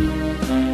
Bye.